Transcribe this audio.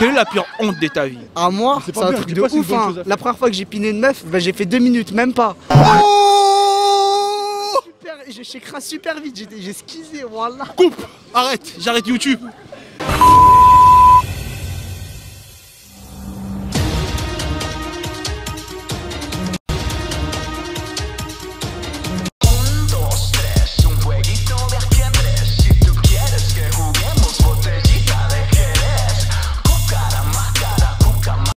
Quelle est la pire honte de ta vie À moi, c'est pas un truc de ouf. Hein. La première fois que j'ai piné une meuf, bah, j'ai fait deux minutes, même pas. Oh super, j'ai- j'écrase super vite, j'ai skisé, voilà. Coupe Arrête J'arrête YouTube